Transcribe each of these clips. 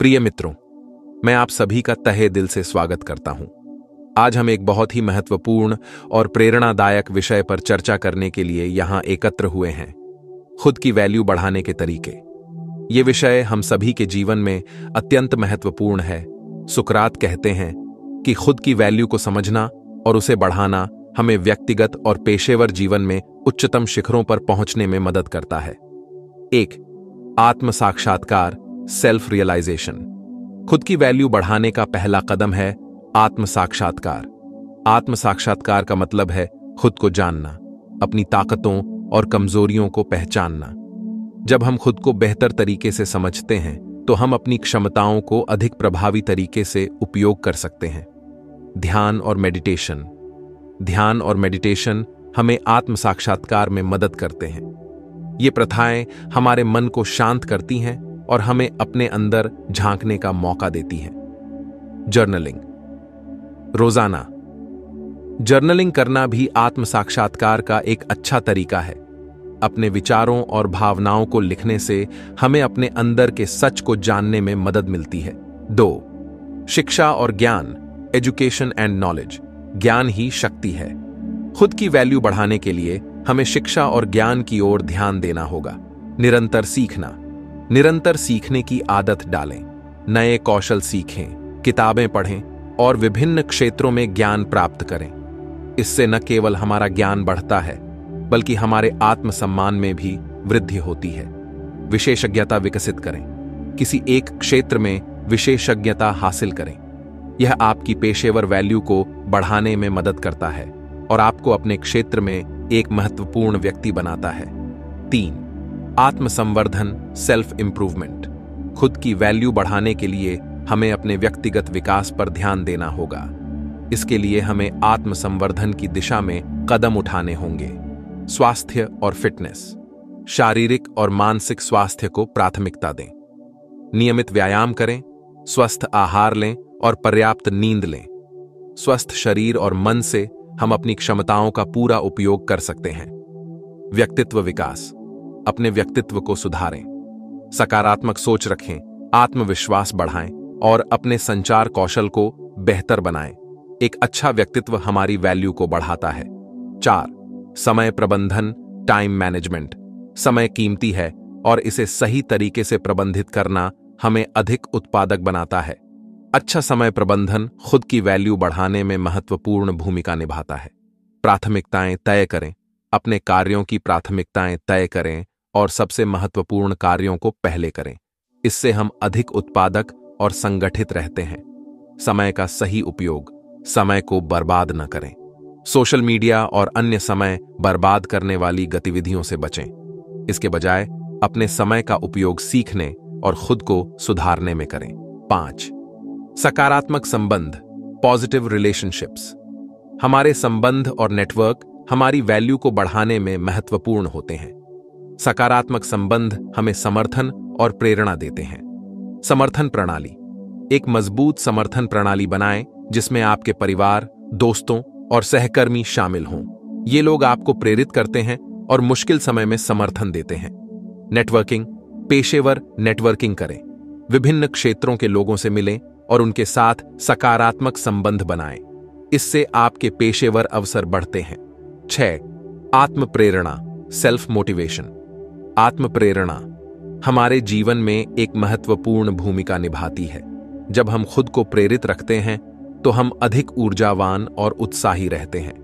प्रिय मित्रों, मैं आप सभी का तहे दिल से स्वागत करता हूँ। आज हम एक बहुत ही महत्वपूर्ण और प्रेरणादायक विषय पर चर्चा करने के लिए यहाँ एकत्र हुए हैं, खुद की वैल्यू बढ़ाने के तरीके। ये विषय हम सभी के जीवन में अत्यंत महत्वपूर्ण है। सुकरात कहते हैं कि खुद की वैल्यू को समझना और उसे बढ़ाना हमें व्यक्तिगत और पेशेवर जीवन में उच्चतम शिखरों पर पहुँचने में मदद करता है। एक, आत्म साक्षात्कार सेल्फ रियलाइजेशन खुद की वैल्यू बढ़ाने का पहला कदम है आत्म साक्षात्कार आत्म साक्षात्कार का मतलब है खुद को जानना, अपनी ताकतों और कमजोरियों को पहचानना। जब हम खुद को बेहतर तरीके से समझते हैं तो हम अपनी क्षमताओं को अधिक प्रभावी तरीके से उपयोग कर सकते हैं। ध्यान और मेडिटेशन ध्यान और मेडिटेशन हमें आत्म साक्षात्कार में मदद करते हैं। ये प्रथाएँ हमारे मन को शांत करती हैं और हमें अपने अंदर झांकने का मौका देती है। जर्नलिंग। रोज़ाना। जर्नलिंग करना भी आत्म साक्षात्कार का एक अच्छा तरीका है। अपने विचारों और भावनाओं को लिखने से हमें अपने अंदर के सच को जानने में मदद मिलती है। दो। शिक्षा और ज्ञान। Education and knowledge. ज्ञान ही शक्ति है। खुद की वैल्यू बढ़ाने के लिए हमें शिक्षा और ज्ञान की ओर ध्यान देना होगा। निरंतर सीखना। निरंतर सीखने की आदत डालें, नए कौशल सीखें, किताबें पढ़ें और विभिन्न क्षेत्रों में ज्ञान प्राप्त करें। इससे न केवल हमारा ज्ञान बढ़ता है, बल्कि हमारे आत्मसम्मान में भी वृद्धि होती है। विशेषज्ञता विकसित करें, किसी एक क्षेत्र में विशेषज्ञता हासिल करें। यह आपकी पेशेवर वैल्यू को बढ़ाने में मदद करता है और आपको अपने क्षेत्र में एक महत्वपूर्ण व्यक्ति बनाता है। तीन आत्मसंवर्धन सेल्फ इंप्रूवमेंट खुद की वैल्यू बढ़ाने के लिए हमें अपने व्यक्तिगत विकास पर ध्यान देना होगा। इसके लिए हमें आत्मसंवर्धन की दिशा में कदम उठाने होंगे। स्वास्थ्य और फिटनेस शारीरिक और मानसिक स्वास्थ्य को प्राथमिकता दें। नियमित व्यायाम करें, स्वस्थ आहार लें और पर्याप्त नींद लें। स्वस्थ शरीर और मन से हम अपनी क्षमताओं का पूरा उपयोग कर सकते हैं। व्यक्तित्व विकास अपने व्यक्तित्व को सुधारें। सकारात्मक सोच रखें, आत्मविश्वास बढ़ाएँ और अपने संचार कौशल को बेहतर बनाएँ। एक अच्छा व्यक्तित्व हमारी वैल्यू को बढ़ाता है। चार, समय प्रबंधन, टाइम मैनेजमेंट। समय कीमती है और इसे सही तरीके से प्रबंधित करना हमें अधिक उत्पादक बनाता है। अच्छा समय प्रबंधन खुद की वैल्यू बढ़ाने में महत्वपूर्ण भूमिका निभाता है। प्राथमिकताएँ तय करें, अपने कार्यों की प्राथमिकताएँ तय करें और सबसे महत्वपूर्ण कार्यों को पहले करें। इससे हम अधिक उत्पादक और संगठित रहते हैं। समय का सही उपयोग, समय को बर्बाद न करें। सोशल मीडिया और अन्य समय बर्बाद करने वाली गतिविधियों से बचें। इसके बजाय, अपने समय का उपयोग सीखने और खुद को सुधारने में करें। पाँच, सकारात्मक संबंध पॉजिटिव रिलेशनशिप्स हमारे संबंध और नेटवर्क हमारी वैल्यू को बढ़ाने में महत्वपूर्ण होते हैं। सकारात्मक संबंध हमें समर्थन और प्रेरणा देते हैं। समर्थन प्रणाली। एक मज़बूत समर्थन प्रणाली बनाएँ, जिसमें आपके परिवार, दोस्तों और सहकर्मी शामिल हों। ये लोग आपको प्रेरित करते हैं और मुश्किल समय में समर्थन देते हैं। नेटवर्किंग। पेशेवर नेटवर्किंग करें। विभिन्न क्षेत्रों के लोगों से मिलें और उनके साथ सकारात्मक संबंध बनाएँ। इससे आपके पेशेवर अवसर बढ़ते हैं। छह आत्म प्रेरणा सेल्फ मोटिवेशन। आत्म प्रेरणा हमारे जीवन में एक महत्वपूर्ण भूमिका निभाती है। जब हम खुद को प्रेरित रखते हैं तो हम अधिक ऊर्जावान और उत्साही रहते हैं।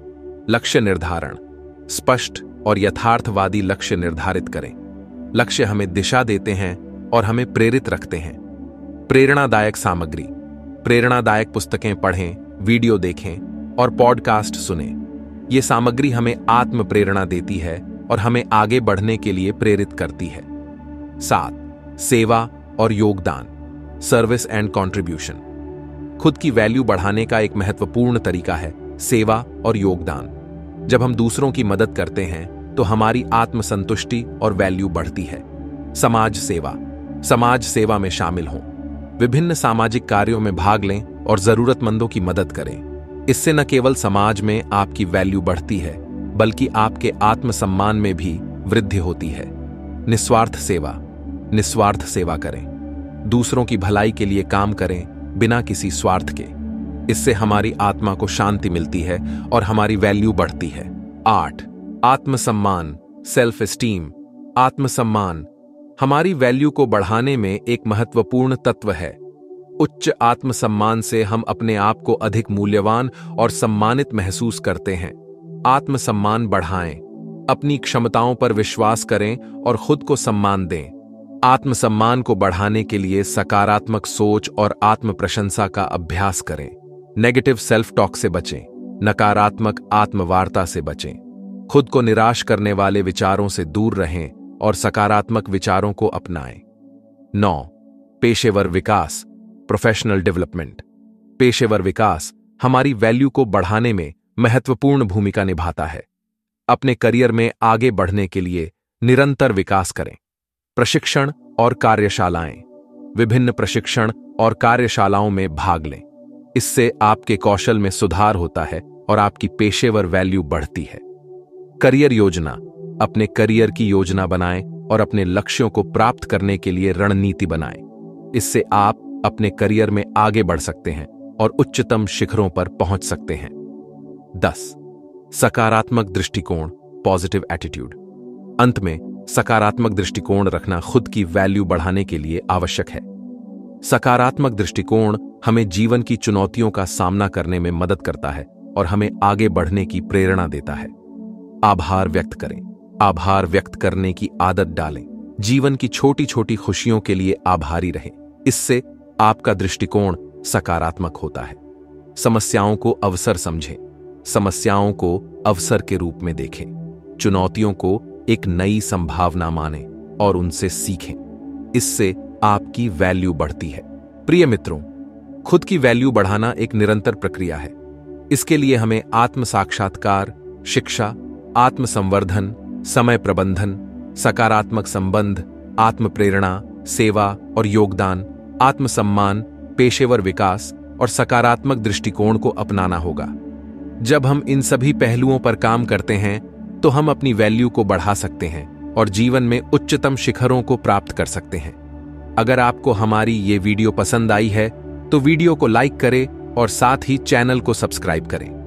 लक्ष्य निर्धारण, स्पष्ट और यथार्थवादी लक्ष्य निर्धारित करें। लक्ष्य हमें दिशा देते हैं और हमें प्रेरित रखते हैं। प्रेरणादायक सामग्री, प्रेरणादायक पुस्तकें पढ़ें, वीडियो देखें और पॉडकास्ट सुने। ये सामग्री हमें आत्म प्रेरणा देती है और हमें आगे बढ़ने के लिए प्रेरित करती है। सात, सेवा और योगदान सर्विस एंड कंट्रीब्यूशन खुद की वैल्यू बढ़ाने का एक महत्वपूर्ण तरीका है सेवा और योगदान। जब हम दूसरों की मदद करते हैं तो हमारी आत्मसंतुष्टि और वैल्यू बढ़ती है। समाज सेवा समाज सेवा में शामिल हों। विभिन्न सामाजिक कार्यों में भाग लें और जरूरतमंदों की मदद करें। इससे न केवल समाज में आपकी वैल्यू बढ़ती है बल्कि आपके आत्मसम्मान में भी वृद्धि होती है। निस्वार्थ सेवा निस्वार्थ सेवा करें। दूसरों की भलाई के लिए काम करें बिना किसी स्वार्थ के। इससे हमारी आत्मा को शांति मिलती है और हमारी वैल्यू बढ़ती है। आठ, आत्मसम्मान सेल्फ स्टीम आत्मसम्मान, हमारी वैल्यू को बढ़ाने में एक महत्वपूर्ण तत्व है। उच्च आत्मसम्मान से हम अपने आप को अधिक मूल्यवान और सम्मानित महसूस करते हैं। आत्मसम्मान बढ़ाएँ, अपनी क्षमताओं पर विश्वास करें और खुद को सम्मान दें। आत्मसम्मान को बढ़ाने के लिए सकारात्मक सोच और आत्म प्रशंसा का अभ्यास करें। नेगेटिव सेल्फ टॉक से बचें, नकारात्मक आत्मवार्ता से बचें। खुद को निराश करने वाले विचारों से दूर रहें और सकारात्मक विचारों को अपनाएँ। नौ, पेशेवर विकास प्रोफेशनल डेवलपमेंट पेशेवर विकास, हमारी वैल्यू को बढ़ाने में महत्वपूर्ण भूमिका निभाता है। अपने करियर में आगे बढ़ने के लिए निरंतर विकास करें। प्रशिक्षण और कार्यशालाएँ। विभिन्न प्रशिक्षण और कार्यशालाओं में भाग लें। इससे आपके कौशल में सुधार होता है और आपकी पेशेवर वैल्यू बढ़ती है। करियर योजना। अपने करियर की योजना बनाएँ और अपने लक्ष्यों को प्राप्त करने के लिए रणनीति बनाएँ। इससे आप अपने करियर में आगे बढ़ सकते हैं और उच्चतम शिखरों पर पहुँच सकते हैं। दस, सकारात्मक दृष्टिकोण पॉजिटिव एटीट्यूड अंत में, सकारात्मक दृष्टिकोण रखना खुद की वैल्यू बढ़ाने के लिए आवश्यक है। सकारात्मक दृष्टिकोण हमें जीवन की चुनौतियों का सामना करने में मदद करता है और हमें आगे बढ़ने की प्रेरणा देता है। आभार व्यक्त करें। आभार व्यक्त करने की आदत डालें। जीवन की छोटी छोटी खुशियों के लिए आभारी रहें। इससे आपका दृष्टिकोण सकारात्मक होता है। समस्याओं को अवसर समझें। समस्याओं को अवसर के रूप में देखें, चुनौतियों को एक नई संभावना माने और उनसे सीखें। इससे आपकी वैल्यू बढ़ती है। प्रिय मित्रों, खुद की वैल्यू बढ़ाना एक निरंतर प्रक्रिया है। इसके लिए हमें आत्म साक्षात्कार शिक्षा, आत्मसंवर्धन, समय प्रबंधन, सकारात्मक संबंध आत्म प्रेरणा सेवा और योगदान, आत्मसम्मान, पेशेवर विकास और सकारात्मक दृष्टिकोण को अपनाना होगा। जब हम इन सभी पहलुओं पर काम करते हैं तो हम अपनी वैल्यू को बढ़ा सकते हैं और जीवन में उच्चतम शिखरों को प्राप्त कर सकते हैं। अगर आपको हमारी ये वीडियो पसंद आई है तो वीडियो को लाइक करें और साथ ही चैनल को सब्सक्राइब करें।